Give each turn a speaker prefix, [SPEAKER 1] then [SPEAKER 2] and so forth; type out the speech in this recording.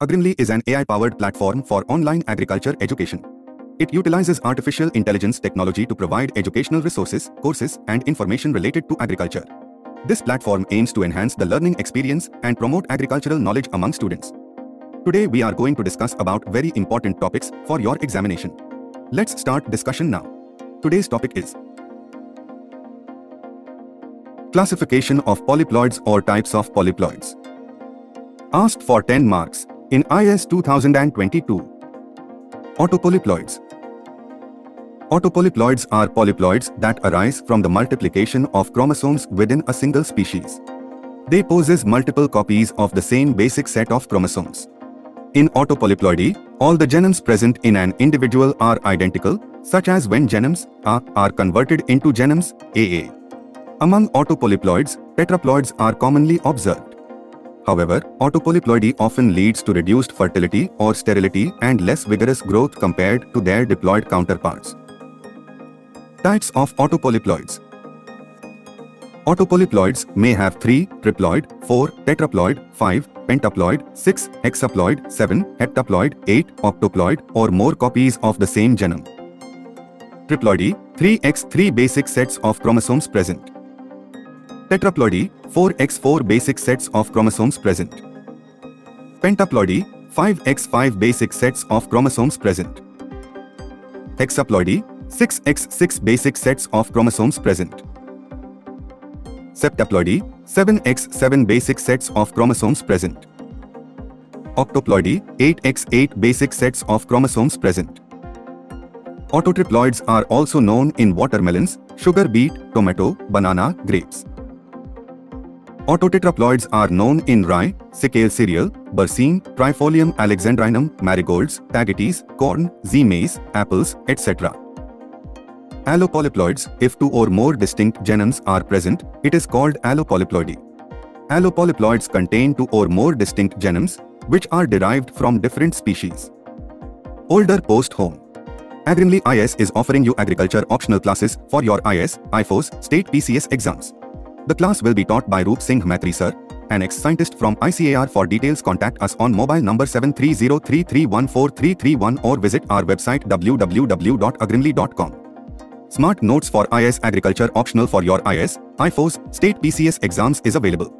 [SPEAKER 1] Agrimly is an AI-powered platform for online agriculture education. It utilizes artificial intelligence technology to provide educational resources, courses, and information related to agriculture. This platform aims to enhance the learning experience and promote agricultural knowledge among students. Today we are going to discuss about very important topics for your examination. Let's start discussion now. Today's topic is Classification of polyploids or types of polyploids. Asked for 10 marks in IAS 2022. Autopolyploids. Autopolyploids are polyploids that arise from the multiplication of chromosomes within a single species. They possess multiple copies of the same basic set of chromosomes. In autopolyploidy, all the genomes present in an individual are identical, such as when genomes A are converted into genomes AA. Among autopolyploids, tetraploids are commonly observed. However, autopolyploidy often leads to reduced fertility or sterility and less vigorous growth compared to their diploid counterparts. Types of autopolyploids Autopolyploids may have 3, triploid, 4, tetraploid, 5, pentaploid, 6, hexaploid, 7, heptaploid, 8, octoploid or more copies of the same genome. Triploidy, 3x3 basic sets of chromosomes present. Tetraploidy, 4x4 basic sets of chromosomes present. Pentaploidy, 5x5 basic sets of chromosomes present. Hexaploidy, 6x6 basic sets of chromosomes present. Septaploidy, 7x7 basic sets of chromosomes present. Octoploidy, 8x8 basic sets of chromosomes present. Autotriploids are also known in watermelons, sugar beet, tomato, banana, grapes. Autotetraploids are known in rye, Secale cereale, berseem, Trifolium alexandrinum, marigolds, tagetes, corn, Zea mays, apples, etc. Allopolyploids, if two or more distinct genomes are present, it is called allopolyploidy. Allopolyploids contain two or more distinct genomes, which are derived from different species. Older post-home. Agrimly IAS is offering you agriculture optional classes for your IAS, IFOS, state PCS exams. The class will be taught by Roop Singh Maitry sir, an ex-scientist from ICAR. For details contact us on mobile number 7303314331 or visit our website www.agrimly.com. Smart Notes for IAS Agriculture optional for your IAS, IFOS, State PCS exams is available.